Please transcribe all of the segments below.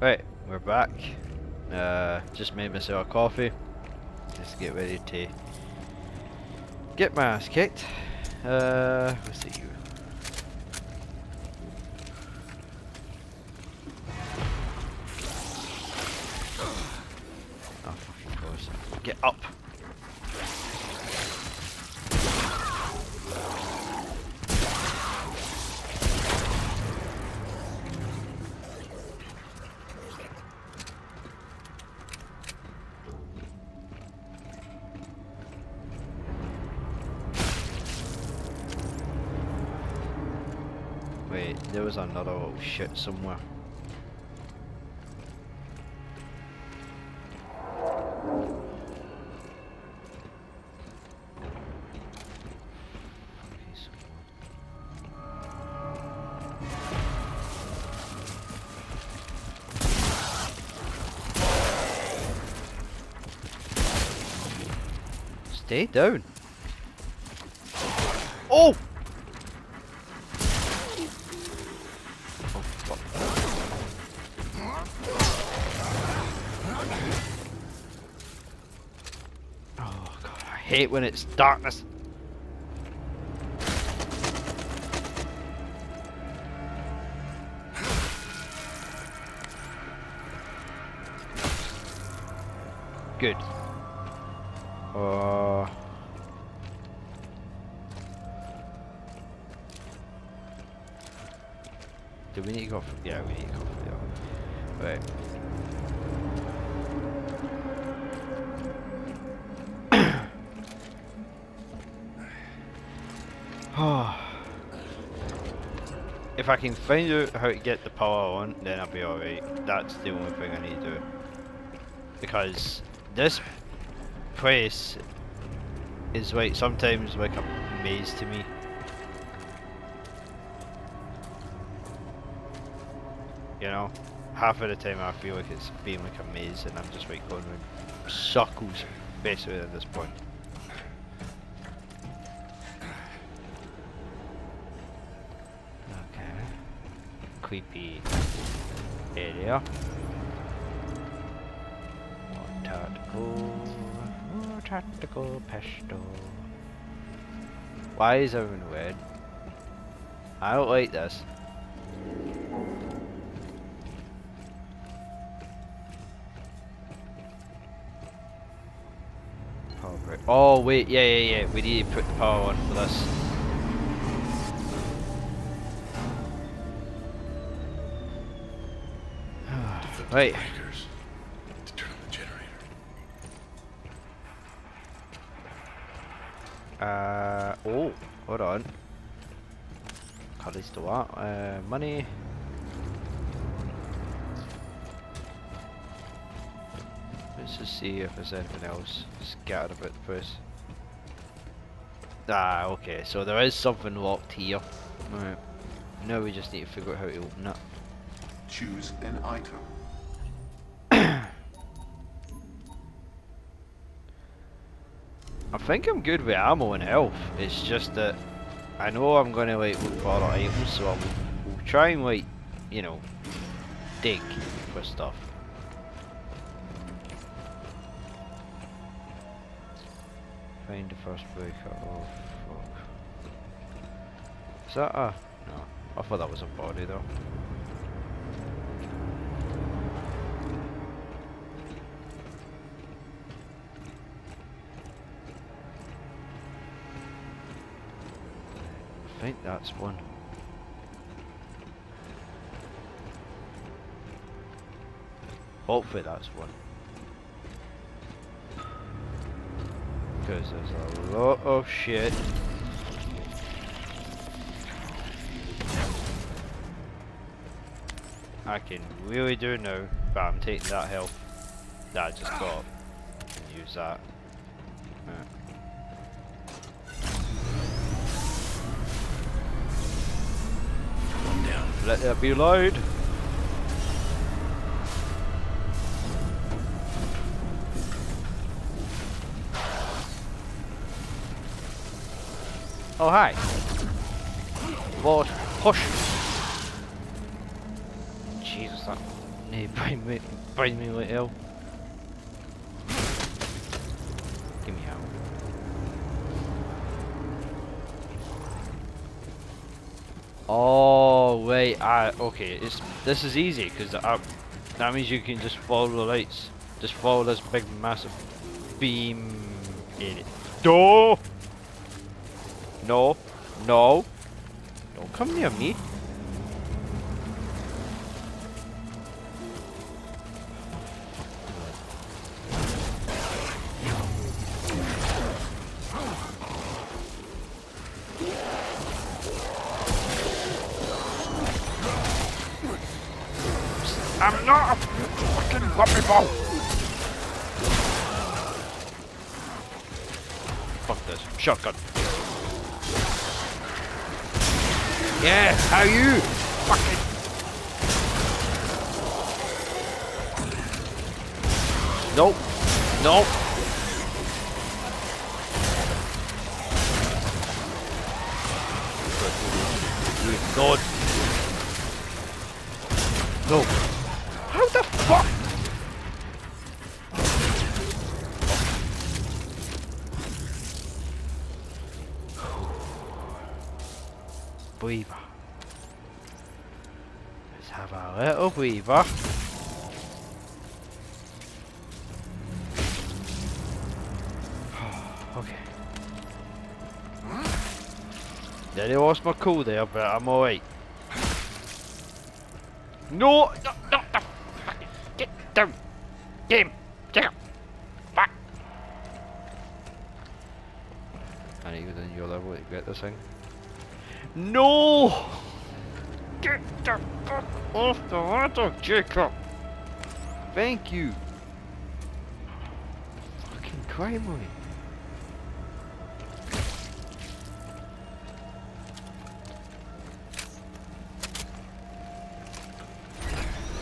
Right, we're back. Uh, just made myself a coffee. Just get ready to get my ass kicked. Uh, let's see. Oh. Get up! Was another little shit somewhere. Somewhere. Stay down. Hate when it's darkness. if I can find out how to get the power on, then I'll be alright. That's the only thing I need to do. Because this place is like sometimes like a maze to me. You know, half of the time I feel like it's being like a maze and I'm just like going in circles basically at this point. Creepy area. More tactical. More tactical pesto. Why is everyone red? I don't like this. Oh wait, yeah, yeah, yeah. We need to put the power on for this. Right. Breakers to turn on the generator. Uh oh, hold on. Curry's to what? Uh, money. Let's just see if there's anything else scattered about the place. Ah, okay, so there is something locked here. Right. Now we just need to figure out how to open it. Choose an item. Think I'm good with ammo and health. It's just that I know I'm gonna like look for other items, so I'll we'll try and like, you know, dig for stuff. Find the first breaker. Oh fuck. Is that a? No, I thought that was a body though. That's one. Hopefully that's one. Because there's a lot of shit. I can really do now, but I'm taking that health that I just got and use that. Let that be loud. Oh hi. Lord, push. Jesus, that Nee, bring me, bring me like hell. Okay. It's this is easy because uh, that means you can just follow the lights. Just follow this big massive beam in it. No, no, no! Don't come near me. I'm not a fucking puppy ball. Fuck this. Shotgun. Yeah, how you? Fucking. Nope. Nope. Good God. No. How the fuck? Breather. Let's have a little breather. okay. Nearly lost my cool there, but I'm alright. No! No! No! no. Get Down! Game! Take it! Back! I need to go your level to get this thing. No! Get the fuck off the ladder, Jacob! Thank you! Fucking crime money.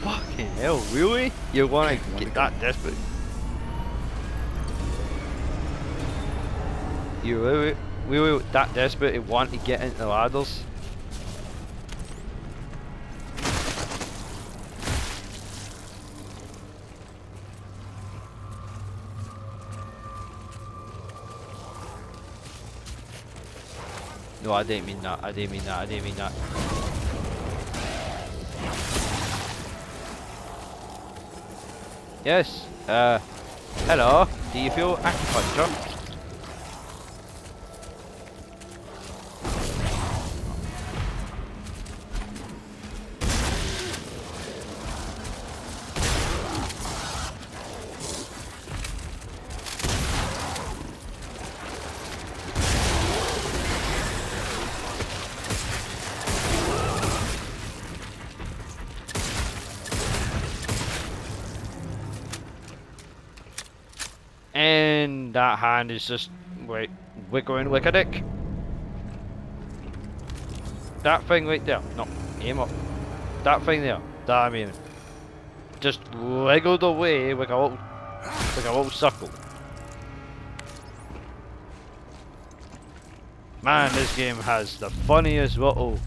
Fucking hell, really? You wanna get that desperate? You really, really that desperate to want to get into the ladders? No, I didn't mean that. I didn't mean that. I didn't mean that. Yes. Uh, hello. Do you feel acupuncture? Is just, wait, wiggling like a dick. That thing right there. No, aim up. That thing there. That I mean. Just wiggled away like a little, like a little circle. Man, this game has the funniest little,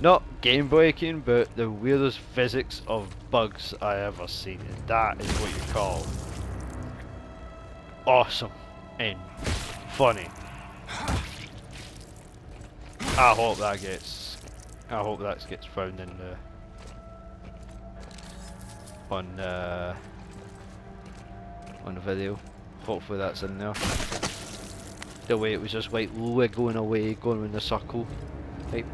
not game breaking, but the weirdest physics of bugs I ever seen. And that is what you call awesome and funny. I hope that gets. I hope that gets found in the on uh, on the video. Hopefully that's in there. The way it was just like wiggling away, going in a circle. Like,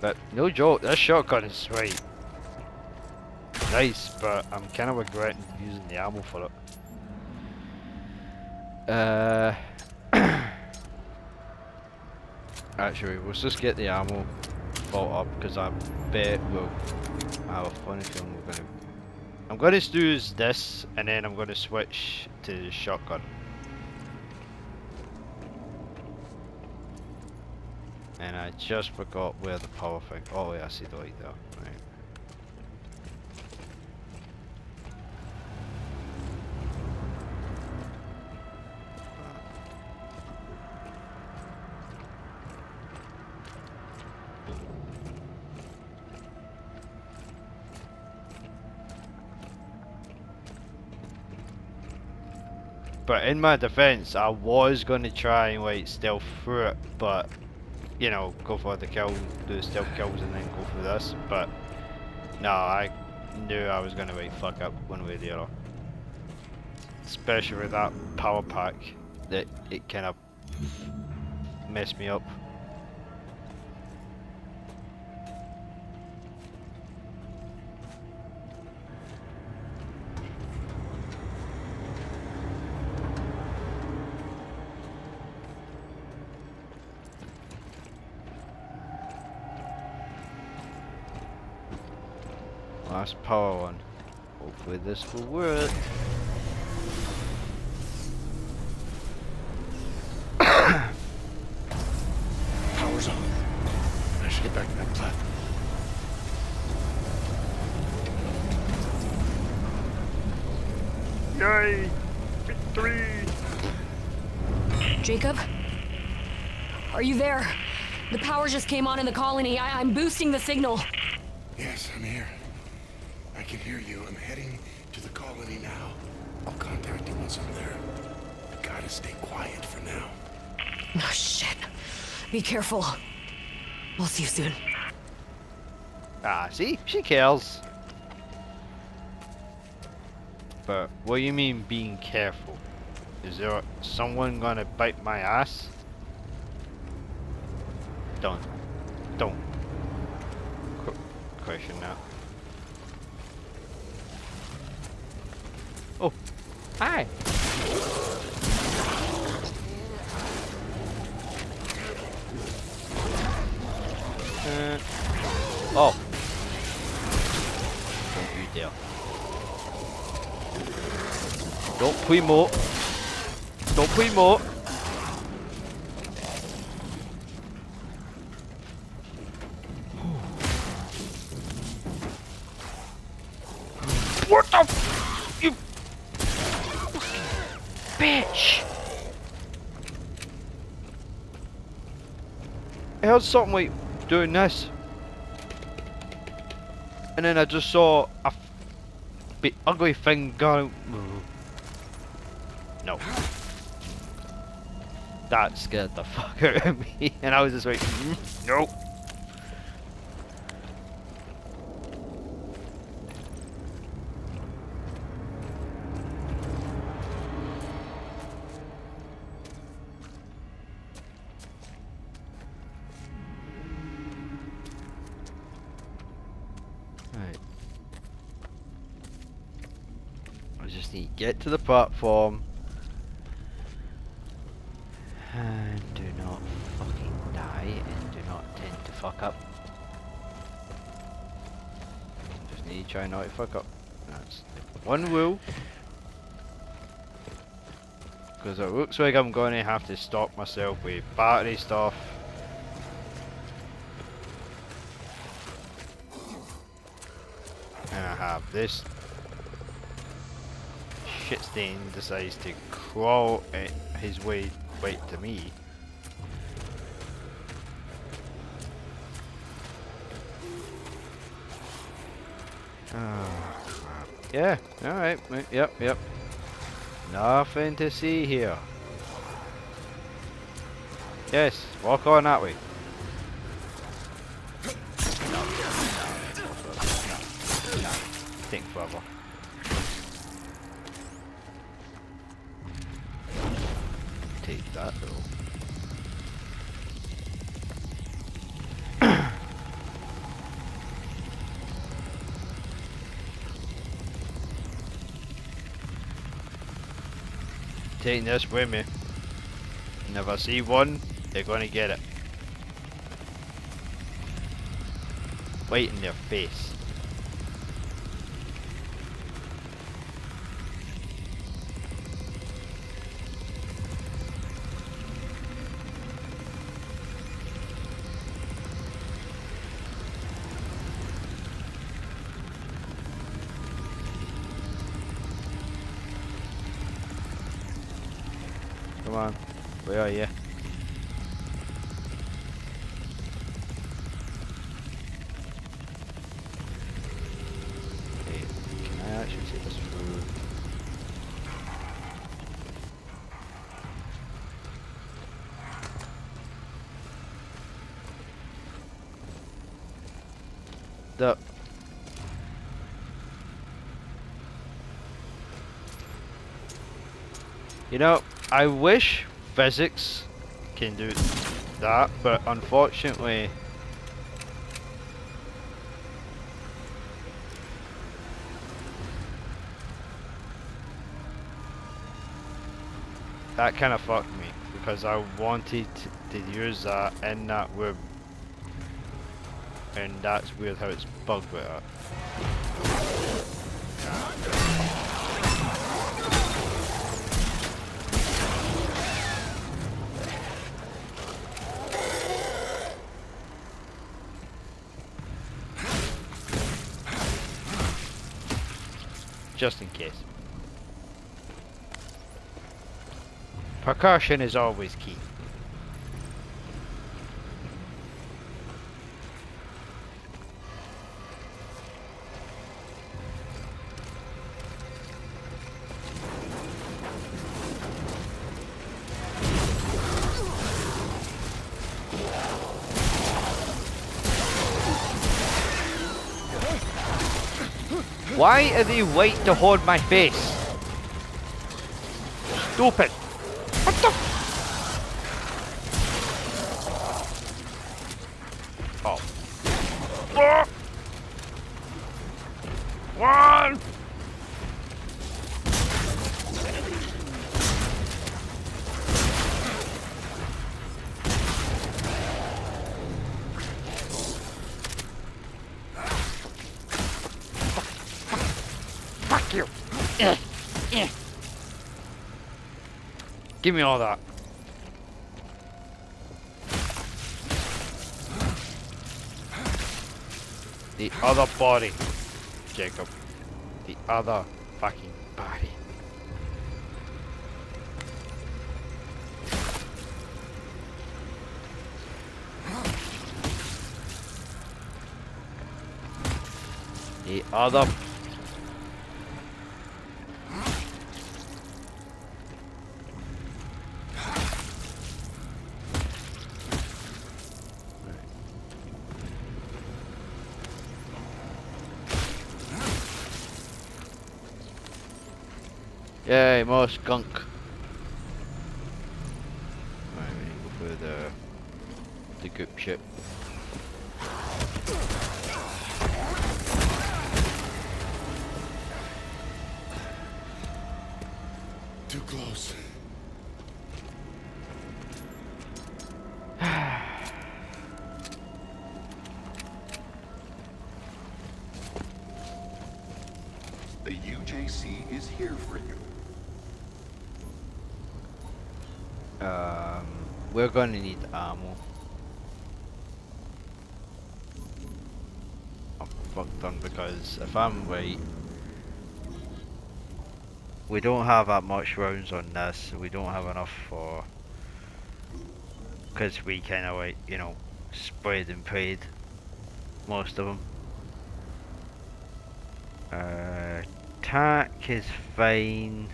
but no joke, this shotgun is sweet nice, but I'm kind of regretting using the ammo for it. Uh, actually, let's just get the ammo vault up because I bet we'll have a funny feeling we're gonna. I'm gonna do this, and then I'm gonna switch to the shotgun. And I just forgot where the power thing. Oh yeah, I see the light there. But in my defense, I was going to try and like stealth through it, but you know, go for the kill, do the stealth kills, and then go for this. But no, I knew I was going to like fuck up one way or the other. Especially with that power pack, that it kind of messed me up. Last power one. Hopefully this will work. Power's on. I should get back to that platform. Yay! Victory! Jacob? Are you there? The power just came on in the colony. I I'm boosting the signal. Yes, I'm here. I can hear you. I'm heading to the colony now. I'll contact you once I'm there. Gotta stay quiet for now. Oh, shit. Be careful. We'll see you soon. Ah, see? She kills. But what do you mean being careful? Is there someone gonna bite my ass? Don't. Don't. Qu question that. Oh. Hi. Uh, oh. Don't you dare. Don't play more. Don't play more. What the f- you bitch! I heard something like doing this. And then I just saw a big ugly thing going. No. That scared the fuck out of me. And I was just like, "Mm, nope. I just need to get to the platform. And do not fucking die and do not tend to fuck up. Just need to try not to fuck up. That's one rule. Because it looks like I'm going to have to stop myself with battery stuff. And I have this shit stain decides to crawl eh, his way right to me. Oh. Yeah, alright, yep, yep. Nothing to see here. Yes, walk on that way. Think forever. Taking this with me. And if I see one, they're gonna get it. Right in their face. The You know, I wish physics can do that, but unfortunately that kind of fucked me because I wanted to use that in that room and that's weird how it's bugged with that. Just in case. Precaution is always key. Why are they white to hold my face? Stupid. What the? Oh. Ah! One. Fuck you. Eh, eh. Give me all that. The other body, Jacob. The other fucking body. The other Yay, more skunk. We need to go for the the goop ship. Gonna need ammo. I'm fucked on because if I'm right, we don't have that much rounds on this. We don't have enough for because we kind of like you know spread and prayed most of them. Uh, tack is fine.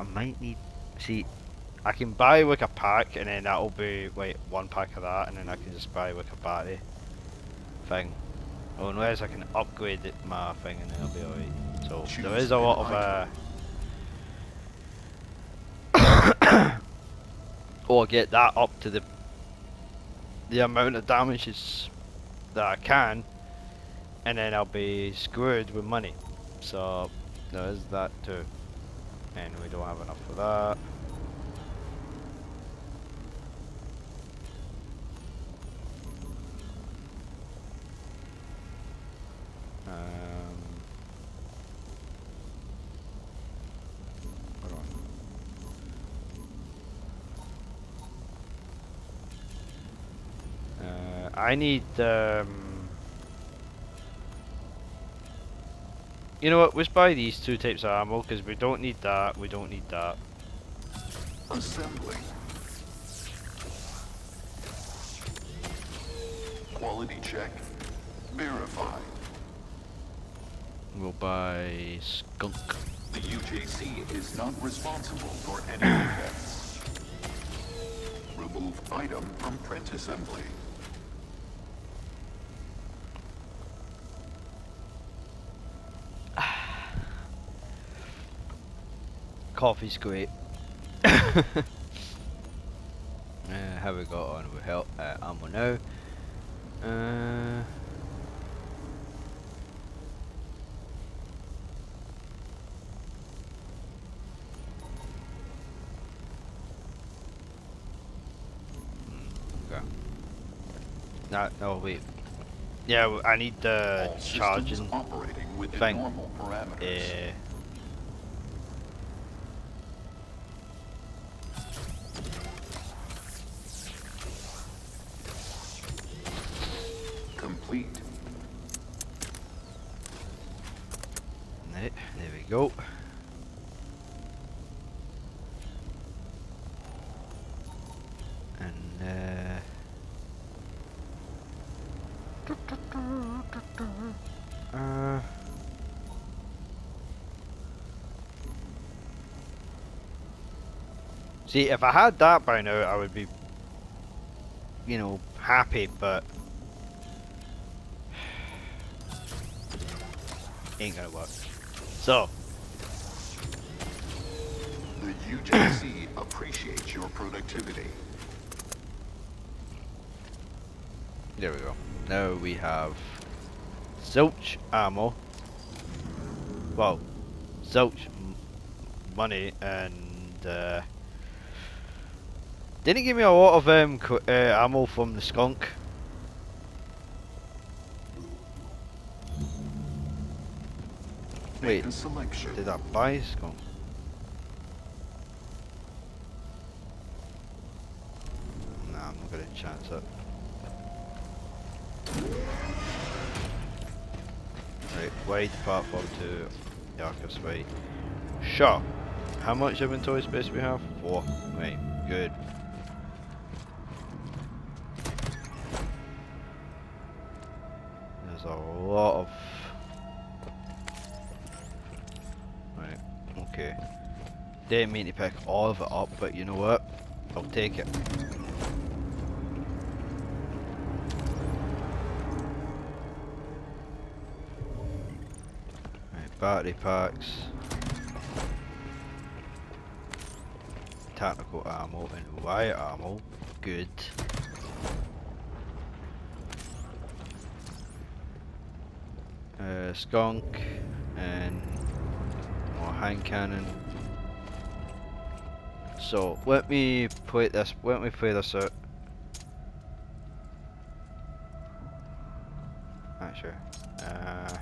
I might need. See, I can buy like a pack, and then that'll be like one pack of that, and then I can just buy like a battery thing. Oh, unless I can upgrade it, my thing, and then I'll be alright. So there Choose is a lot of uh. or get that up to the the amount of damages that I can, and then I'll be screwed with money. So there is that too and we don't have enough for that. Um. Uh, I need um, You know what, let's buy these two types of ammo because we don't need that, we don't need that. Assembling. Quality check. Verified. We'll buy skunk. The UJC is not responsible for any defense. Remove item from print assembly. Coffee's great. uh, how we got on with help uh, ammo now? Uh, okay. No, no, wait. Yeah, I need the systems charging operating within thing. normal parameters. Uh, See, if I had that by now, I would be, you know, happy, but ain't gonna work. So, The UJC appreciates your productivity. there we go. Now we have zilch ammo. Well, zilch money and uh, didn't give me a lot of um, uh, ammo from the skunk. Wait, Make a selection. did I buy a skunk? Nah, I'm not gonna chance it. Right, wide platform to the Arcus way. Sure. How much inventory space we have? Four. Right, good. A lot of Right, okay. Didn't mean to pick all of it up, but you know what? I'll take it. Battery packs. Tactical ammo and wire ammo. Good. Uh, skunk and more hand cannon. So let me play this. Let me play this out. Actually, uh,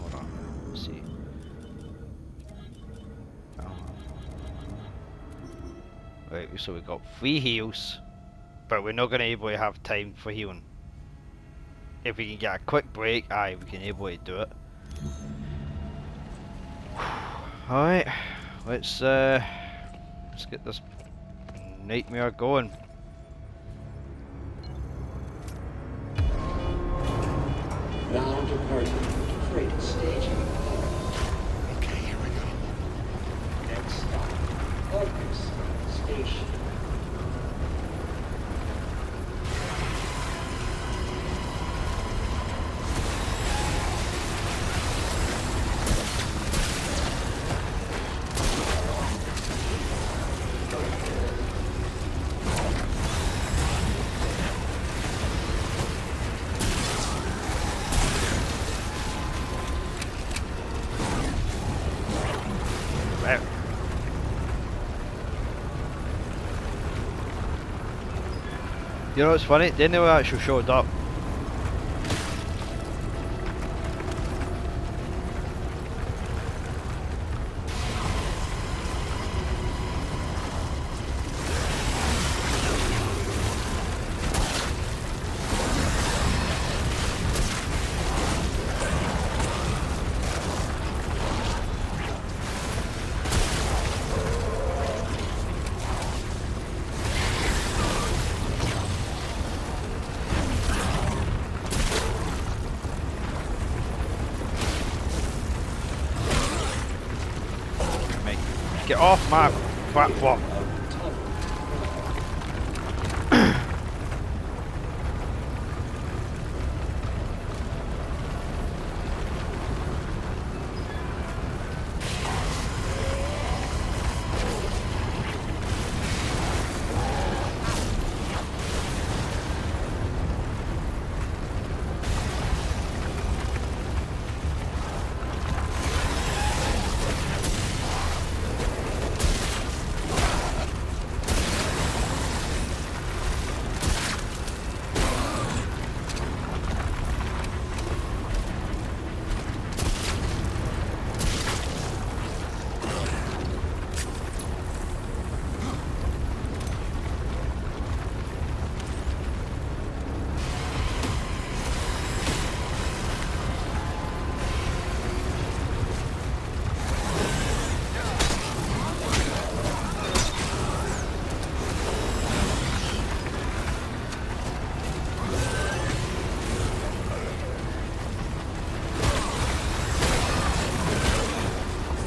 hold on. Let's see. Oh. So we got three heals, but we're not gonna able to have time for healing. If we can get a quick break, aye, we can able to do it. Alright, let's uh let's get this nightmare going. You know what's funny? They never actually showed up.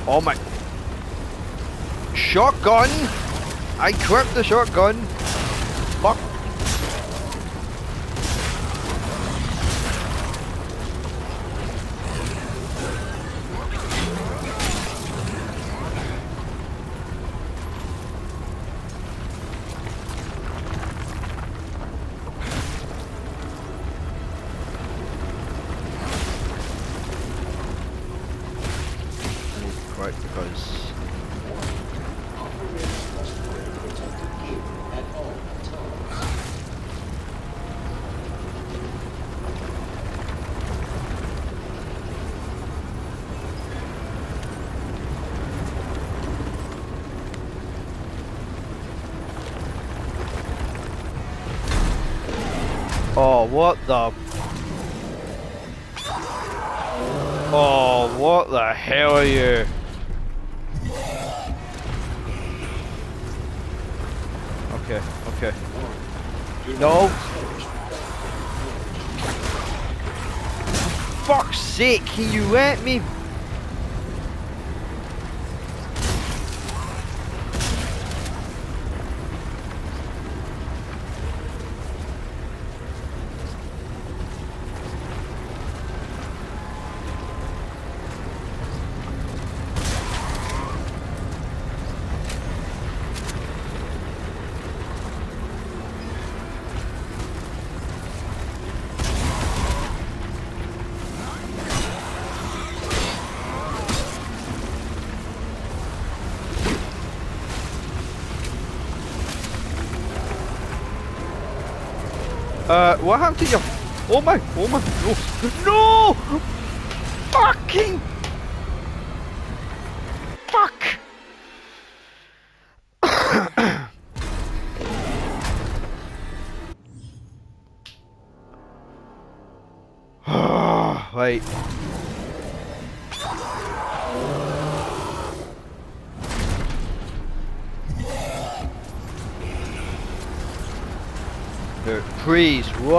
Oh my. Shotgun! I clipped the shotgun! The... Oh, what the hell are you? Okay, okay. No! Fuck's sake, can you let me... Uh, what happened to your... Oh my, oh my, no! No! Fucking...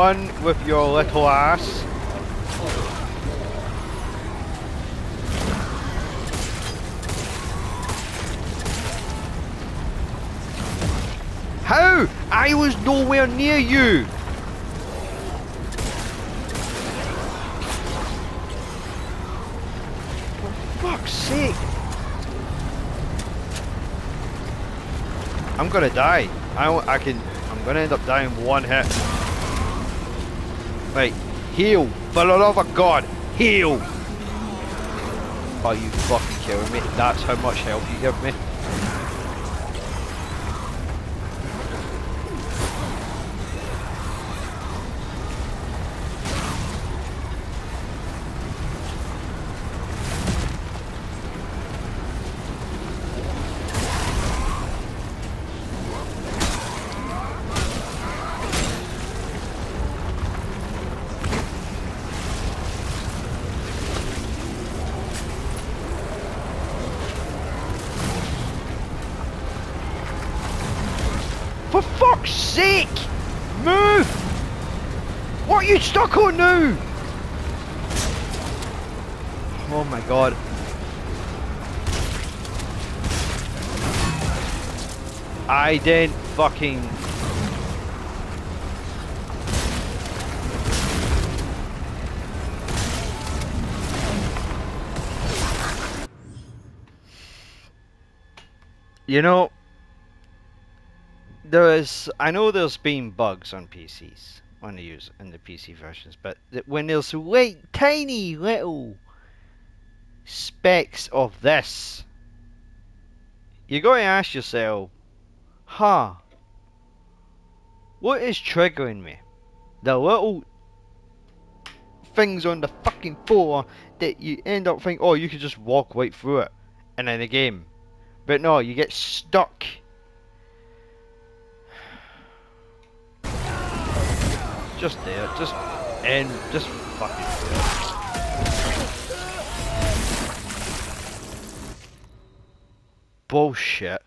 With your little ass. How? I was nowhere near you. For fuck's sake. I'm gonna die. I, I can, I'm gonna end up dying one hit. Right, heal, for the love of God, heal! Are you fucking kidding me? That's how much help you give me? Move! What are you stuck on now? Oh my god. I didn't fucking. You know, there is. I know there's been bugs on PCs when they use in the PC versions, but when there's wait tiny little specks of this, you're going to ask yourself, huh? What is triggering me? The little things on the fucking floor that you end up thinking, oh, you could just walk right through it, and in the game, but no, you get stuck. Just there, just and just fucking. Bullshit.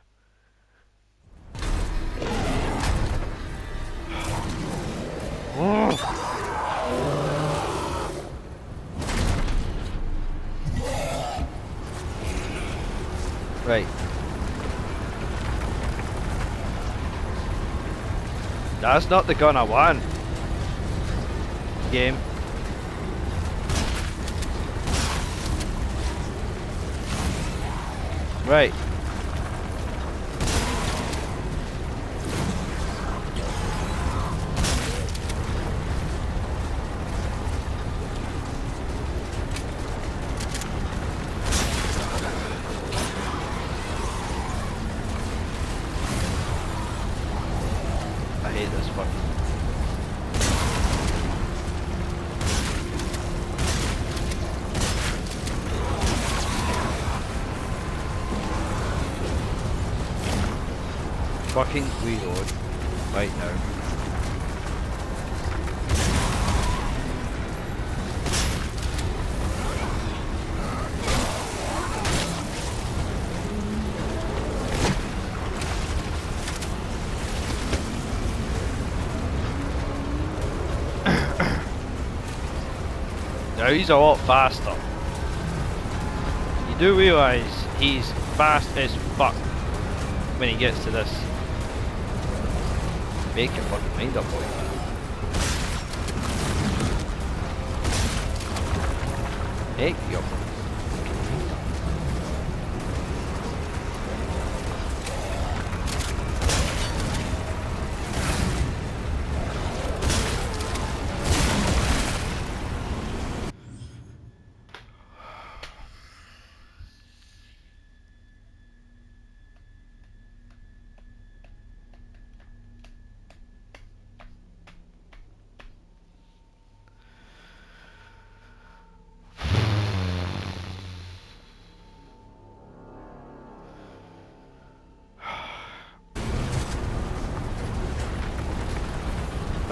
Right. That's not the gun I want. Game. Right. He's a lot faster. You do realise he's fast as fuck when he gets to this. Make your fucking mind up, boy. Make your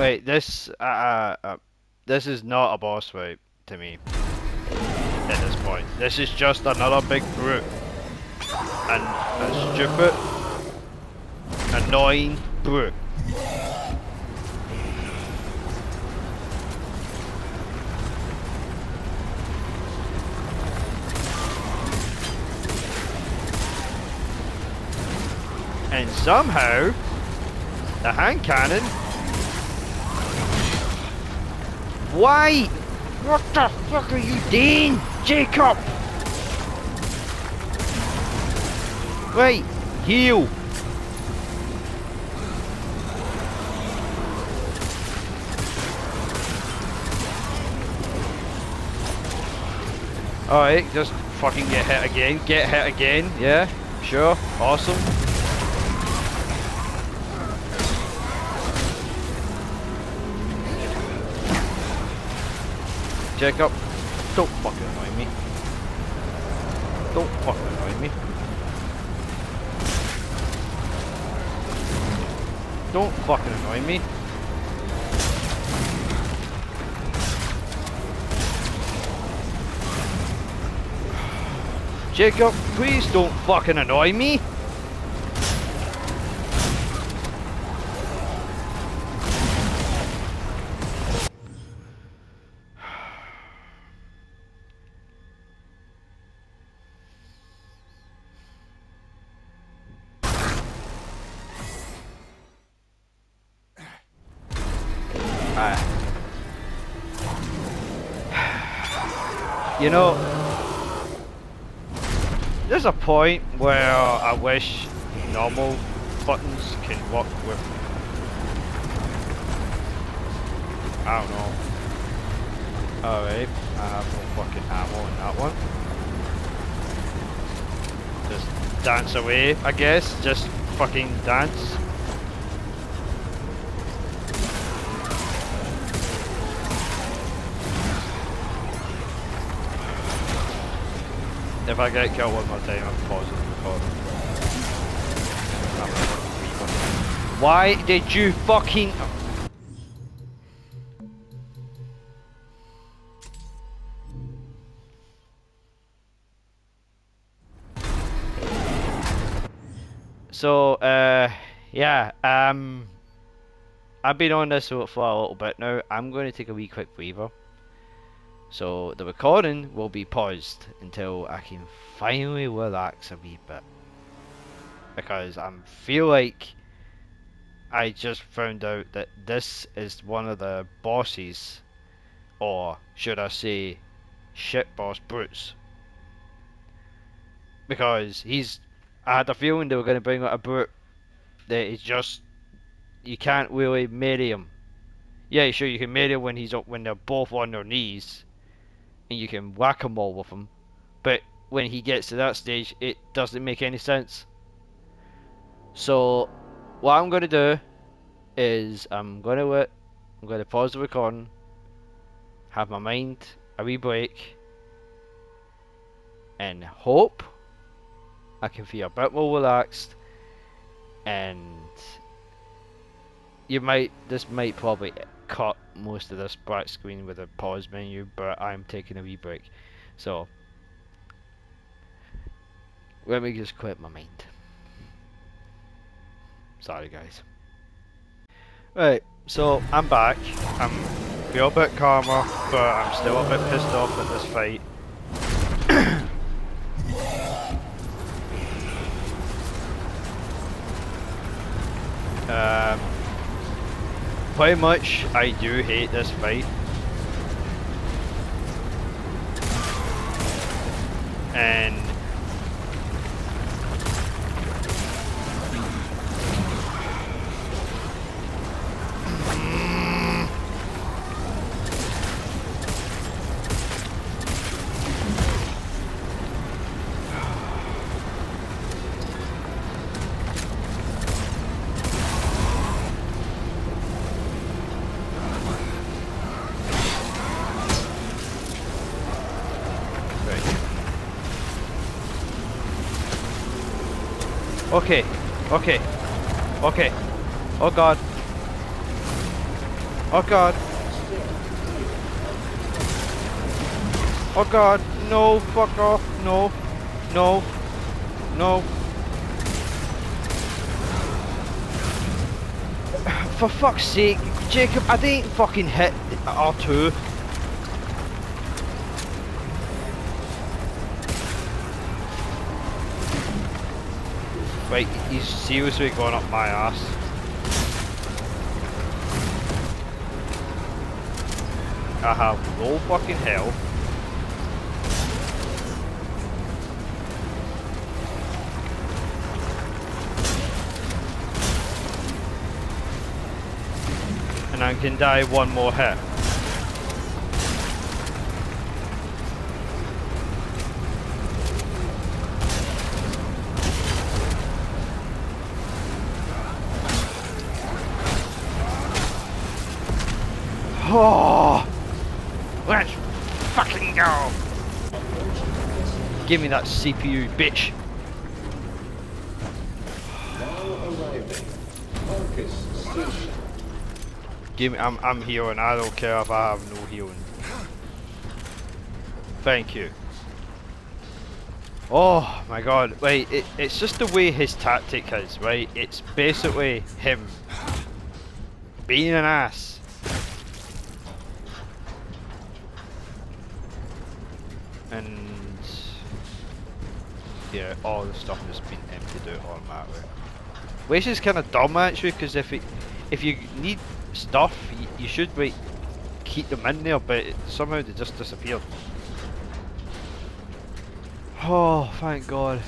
Wait, this uh, uh, uh, this is not a boss fight to me. At this point, this is just another big brute, and a stupid, annoying brute. And somehow, the hand cannon Why? What the fuck are you doing, Jacob? Wait, heal. Alright, just fucking get hit again. Get hit again, yeah? Sure, awesome. Jacob, don't fucking annoy me. Don't fucking annoy me. Don't fucking annoy me. Jacob, please don't fucking annoy me. You know, there's a point where I wish normal buttons can work with. I don't know. Alright, I have no fucking ammo on that one. Just dance away, I guess. Just fucking dance. If I get killed one more time, I'm pausing the recording. Why did you fucking... So, uh, yeah, um, I've been on this for for a little bit now. I'm going to take a wee quick breather. So the recording will be paused until I can finally relax a wee bit. Because I feel like I just found out that this is one of the bosses, or should I say, shit boss brutes. Because he's, I had a feeling they were going to bring out a brute that is just, you can't really marry him. Yeah, sure you can marry him when he's up when they're both on their knees and you can whack them all with him. But when he gets to that stage, it doesn't make any sense. So, what I'm going to do is I'm going to I'm going to pause the recording, have my mind a wee break, and hope I can feel a bit more relaxed, and you might, this might probably cut most of this black screen with a pause menu, but I'm taking a wee break. So, let me just quit my mind. Sorry, guys. Right, so I'm back. I'm a bit calmer, but I'm still a bit pissed off at this fight. um, pretty much, I do hate this fight. And Okay, okay, okay. Oh god. Oh god. Oh god, no, fuck off, no, no, no. For fuck's sake, Jacob, I didn't fucking hit R2. Right, he's seriously going up my ass. I have no fucking hell. And I can die one more hit. Oh, let's fucking go! Give me that CPU, bitch. Give me. I'm. I'm healing. I don't care if I have no healing. Thank you. Oh my god, right, it, it's just the way his tactic is, right? It's basically him being an ass. And yeah, all the stuff has been emptied out automatically. Which is kind of dumb actually, because if it, if you need stuff, you, you should keep them in there, but it, somehow they just disappeared. Oh, thank God.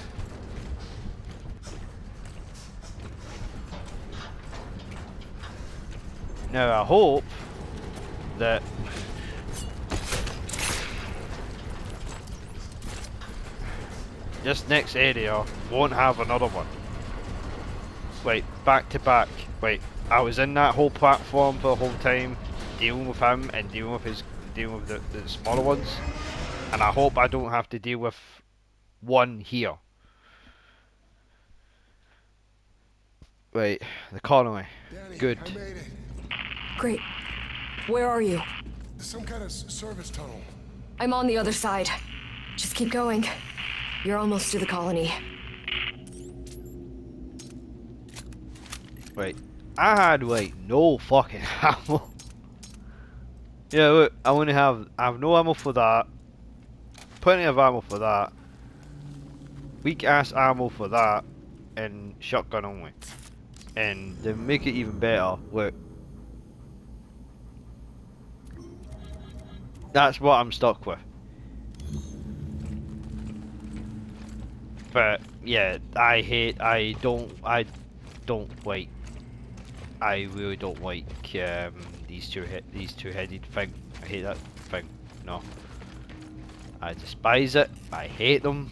Now I hope that this next area won't have another one. Wait, back to back. Wait, I was in that whole platform for the whole time, dealing with him and dealing with his, dealing with the, the smaller ones, and I hope I don't have to deal with one here. Wait, the colony. Dani, Good. I made it. Great. Where are you? Some kind of service tunnel. I'm on the other side. Just keep going. You're almost to the colony. Wait, I had like no fucking ammo. Yeah, look, I only have I have no ammo for that. Plenty of ammo for that. Weak ass ammo for that, and shotgun only. And to make it even better, look. That's what I'm stuck with. But yeah, I hate. I don't. I don't like. I really don't like um, these two he these two-headed thing. I hate that thing. No. I despise it. I hate them.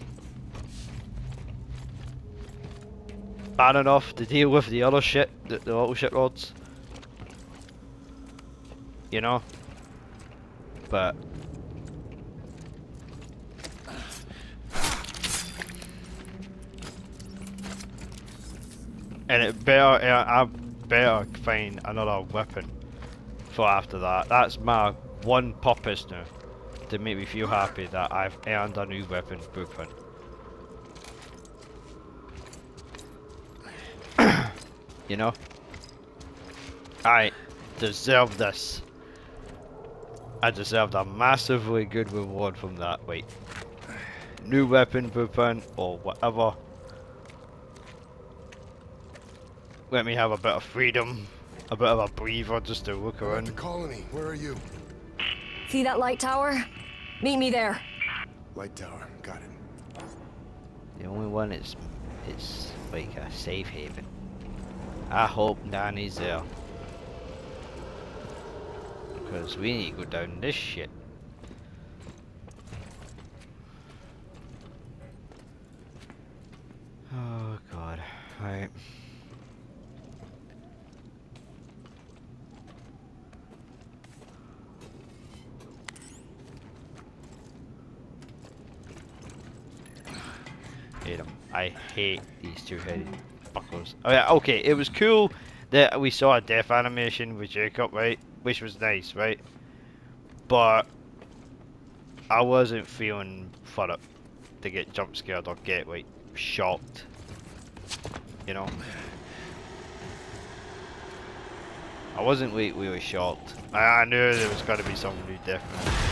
Bad enough to deal with the other shit, the, the little shit rods. You know. But and it better I better find another weapon for after that. That's my one purpose now to make me feel happy that I've earned a new weapon blueprint. you know, I deserve this. I deserved a massively good reward from that. Wait, new weapon blueprint or whatever. Let me have a bit of freedom, a bit of a breather just to look around. the colony. Where are you? See that light tower? Meet me there. Light tower. Got it. The only one is, it's like a safe haven. I hope Dani's there. Because we need to go down this shit. Oh god. Right. hate them. I hate these two-headed buckles. Oh yeah, okay, it was cool that we saw a death animation with Jacob, right? Which was nice, right? But I wasn't feeling for it to get jump scared or get like shocked. You know? I wasn't like really shocked. I, I knew there was gonna be something new different.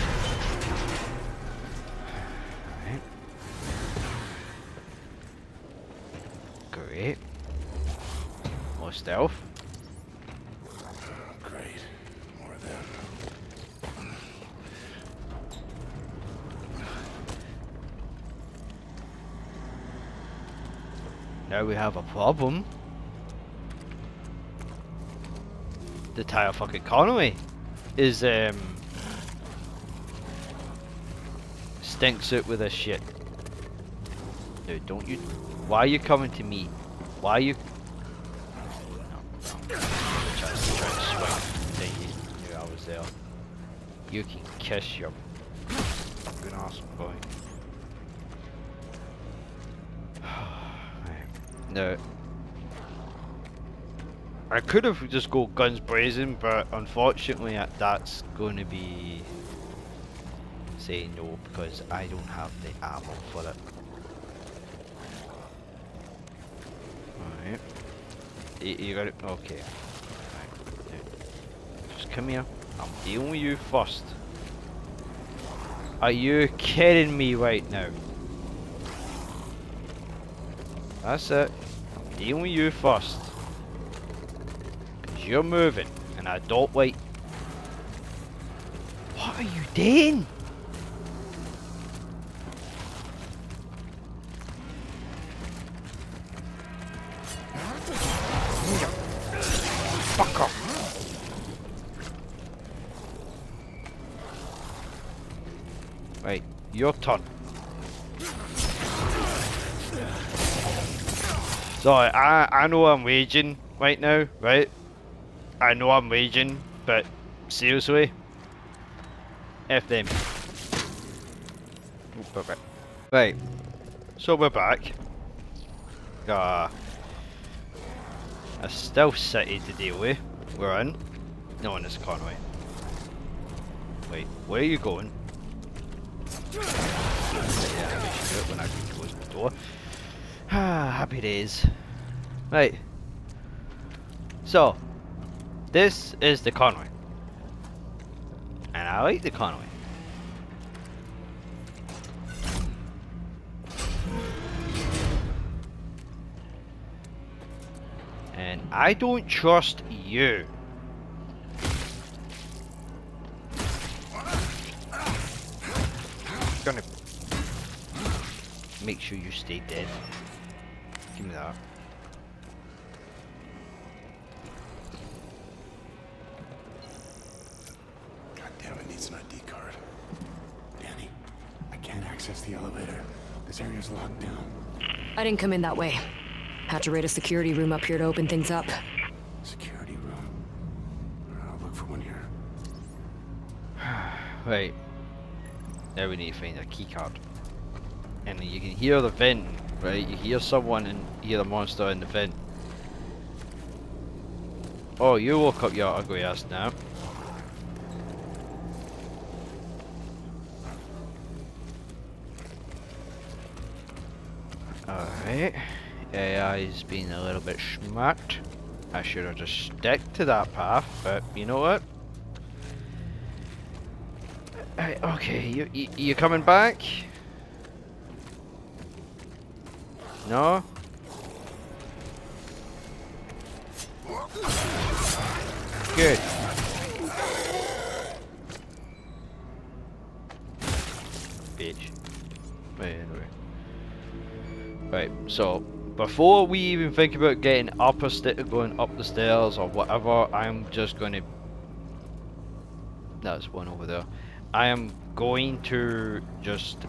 Stealth. Great. More of them. Now we have a problem. The entire fucking Conway is um stinks out with this shit. Dude, don't you? Why are you coming to me? Why are you? No, no. Try, try to swing. Then you knew I was there. Kiss your fucking ass, boy. No. I could have just go guns blazing, but unfortunately uh, that's going to be saying no because I don't have the ammo for it. Alright. You, you got it? Okay. Right. Just come here. I'm dealing with you first. Are you kidding me right now? That's it. I'm dealing with you first. Cause you're moving, and I don't like. What are you doing? Your turn. So I I know I'm raging right now, right? I know I'm raging, but seriously, F them. Oh, we're. Right, so we're back. Got a, a stealth city to deal with. We're in. No one is Conway. Wait, where are you going? Yeah, I when I the door. Ah, happy days. Right. So, this is the Conway. And I like the Conway. And I don't trust you. Make sure you stay dead. Give me that. God damn it, needs an ID card. Dani, I can't access the elevator. This area's locked down. I didn't come in that way. Had to raid a security room up here to open things up. Security room. I'll look for one here. Right. Now we need to find a key card. And you can hear the vent, right? You hear someone and hear the monster in the vent. Oh, you woke up your ugly ass now. Alright. AI's been a little bit smart. I should have just stuck to that path, but you know what? Right, okay, you, you you coming back? No? Good. Bitch. Right, anyway. Right, so before we even think about getting up a st going up the stairs or whatever, I'm just gonna that's one over there. I am going to just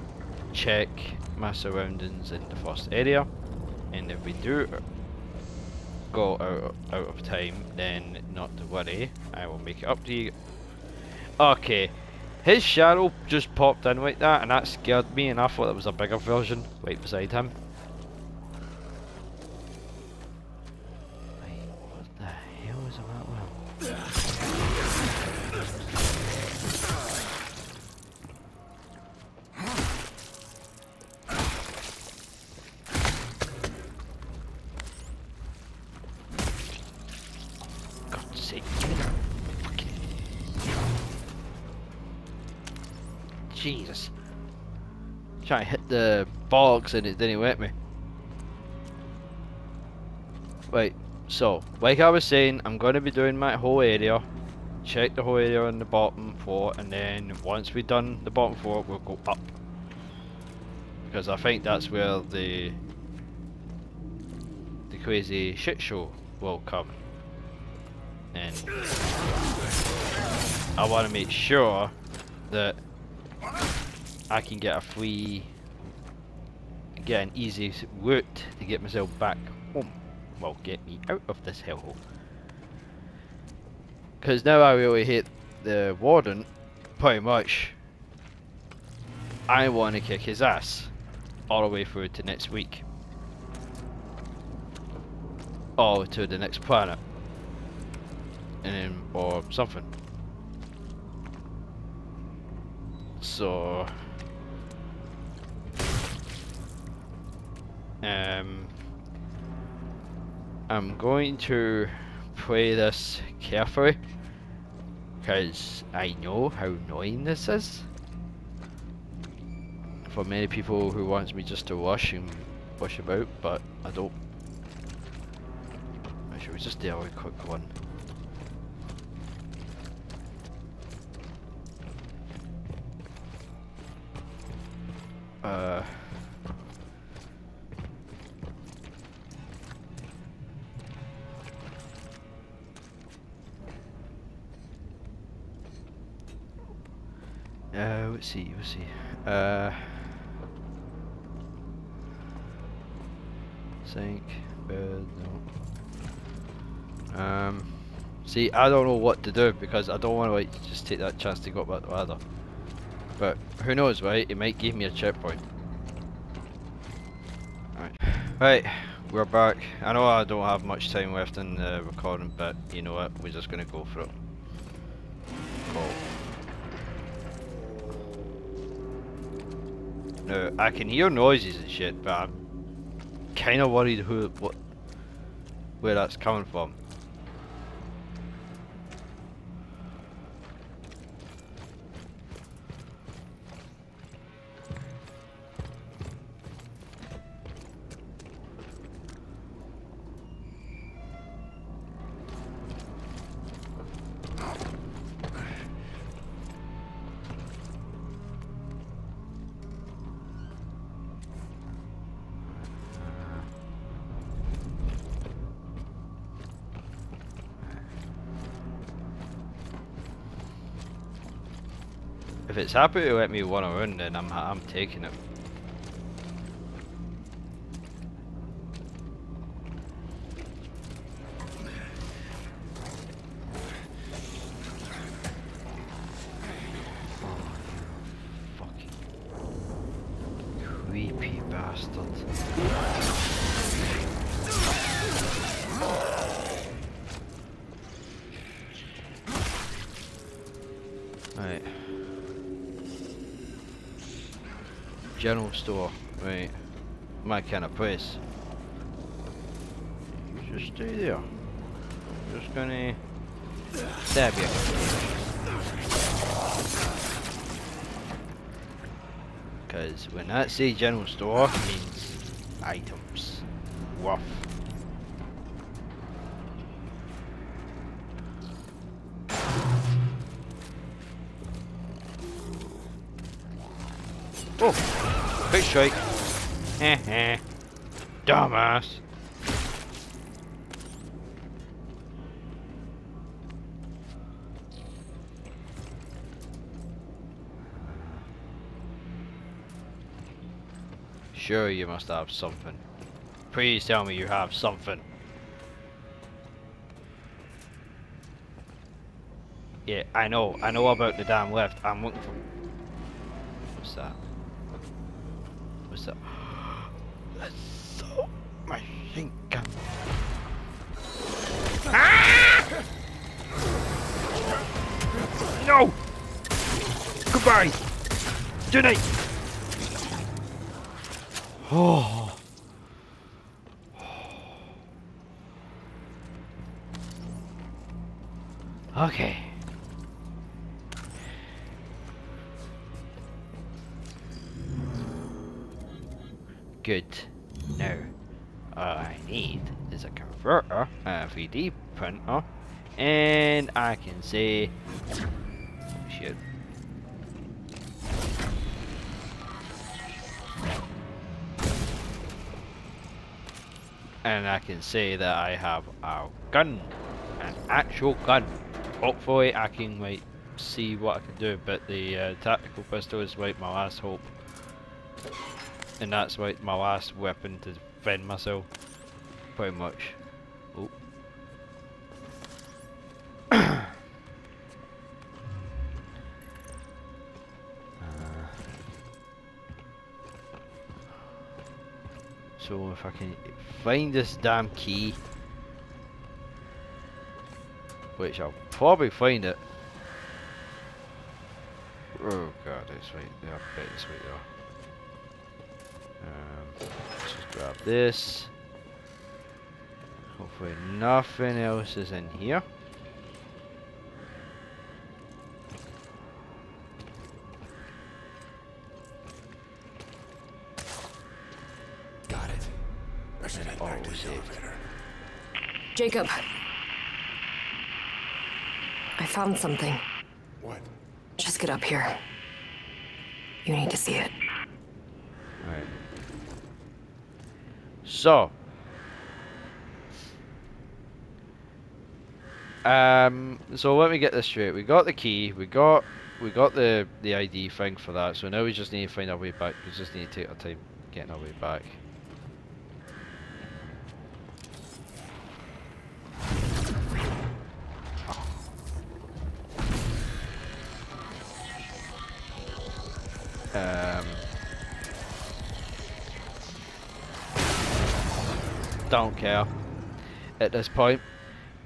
check my surroundings in the first area and if we do go out, out of time then not to worry I will make it up to you. Okay his shadow just popped in like that and that scared me and I thought it was a bigger version right beside him Jesus. Trying to hit the box and it didn't hit me. Right, so, like I was saying, I'm going to be doing my whole area. Check the whole area on the bottom floor, and then once we've done the bottom floor, we'll go up. Because I think that's where the the crazy shit show will come. And I want to make sure that I can get a free, get an easy route to get myself back home. Well, get me out of this hellhole. Because now I really hate the warden, pretty much. I want to kick his ass all the way through to next week. Or to the next planet. And or something. So, um, I'm going to play this carefully because I know how annoying this is. For many people who wants me just to rush and rush about, but I don't. Should we just do a quick one? Uh. Uh, let's see, let's see. Uh, sink, no. Um, see, I don't know what to do because I don't want to like just take that chance to go up that ladder. But who knows, right? It might give me a checkpoint. Right, right, we're back. I know I don't have much time left in the recording, but you know what? We're just gonna go for it. I can hear noises and shit, but I'm kind of worried who, what, where that's coming from. To let me one run around, then I'm I'm taking it. General store, right. My kind of place. You just stay there. I'm just gonna stab you. Cause when I say general store it means items. Worth. Strike. Heh heh. Dumbass. Sure, you must have something. Please tell me you have something. Yeah, I know. I know about the damn lift. I'm looking for. Night! Oh. Okay. Good. Now, all I need is a converter, a 3D printer, and I can say, can say that I have a gun, an actual gun. Hopefully I can like see what I can do, but the uh, tactical pistol is like my last hope. And that's like my last weapon to defend myself. Pretty much. So if I can find this damn key, which I'll probably find it. Oh god, it's right there. I bet it's right there. Um, let's just grab this. Hopefully nothing else is in here. Jacob. I found something. What? Just get up here. You need to see it. Alright. So. Um, so let me get this straight. We got the key, we got we got the the ID thing for that, so now we just need to find our way back. We just need to take our time getting our way back. Care at this point.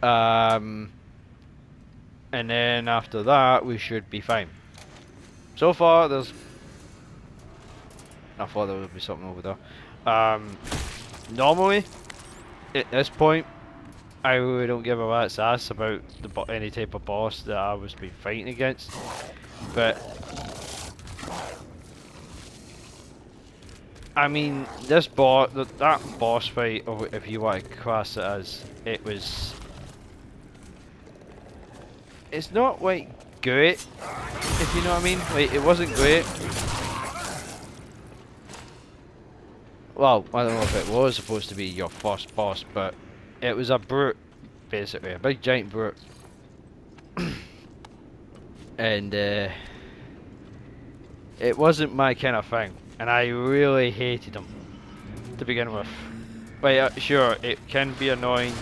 Um, and then after that, we should be fine. So far, there's. I thought there would be something over there. Um, normally, at this point, I really don't give a rat's ass about the any type of boss that I was be fighting against. But I mean, this boss, that boss fight, or if you want to class it as, it was. It's not like great, if you know what I mean. Like, it wasn't great. Well, I don't know if it was supposed to be your first boss, but it was a brute, basically, a big giant brute. and uh, it wasn't my kind of thing and I really hated them to begin with. But sure, it can be annoying.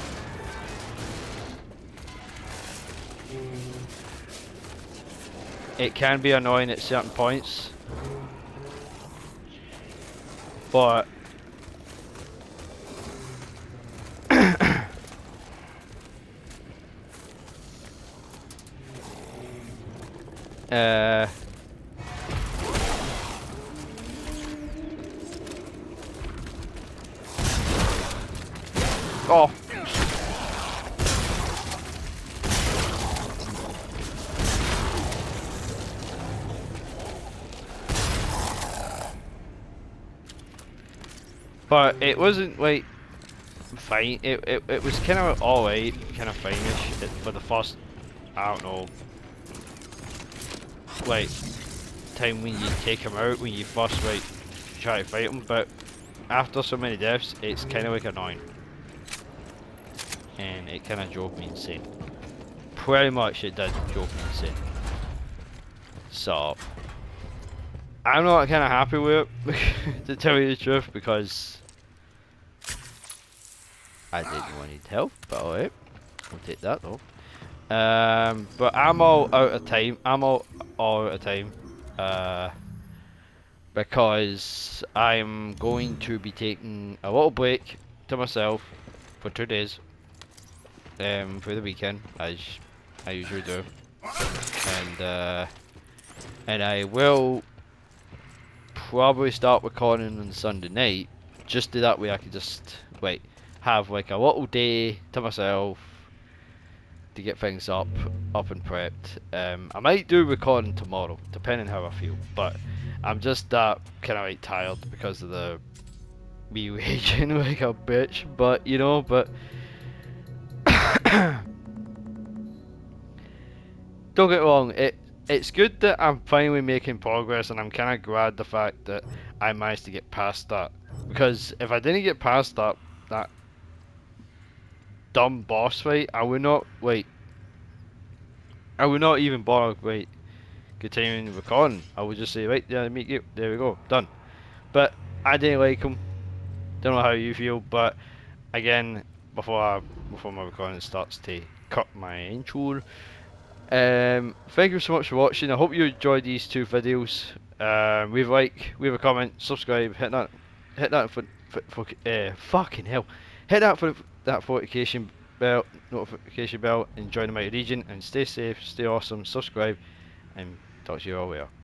It can be annoying at certain points, but uh Oh. But it wasn't like fine. It it, it was kind of alright, kind of fine-ish for the first. I don't know. Like time when you take him out when you first like try to fight him, but after so many deaths, it's kind of like annoying and it kind of drove me insane. Pretty much it did drove me insane. So, I'm not kind of happy with it, to tell you the truth, because I didn't want to help, but alright, we'll take that though. Um, but I'm all out of time, I'm all, all out of time, uh, because I'm going to be taking a little break to myself for two days um, for the weekend, as I usually do, and uh, and I will probably start recording on Sunday night, just so that way I can just wait, have like a little day to myself to get things up, up and prepped. Um, I might do recording tomorrow, depending how I feel, but I'm just that kind of like tired because of the me raging like a bitch, but you know, but Don't get wrong, it it's good that I'm finally making progress and I'm kind of glad the fact that I managed to get past that. Because if I didn't get past that, that dumb boss fight, I would not, wait, I would not even bother, wait, continuing recording. I would just say, right, yeah, meet you, there we go, done. But I didn't like him. Don't know how you feel, but again, before I, before my recording starts to cut my intro. Um, thank you so much for watching. I hope you enjoyed these two videos. Um, leave a like, leave a comment, subscribe, hit that, hit that for, for, for uh, fucking hell, hit that for that notification bell, notification bell, and join the mighty region. And stay safe, stay awesome, subscribe, and talk to you all later.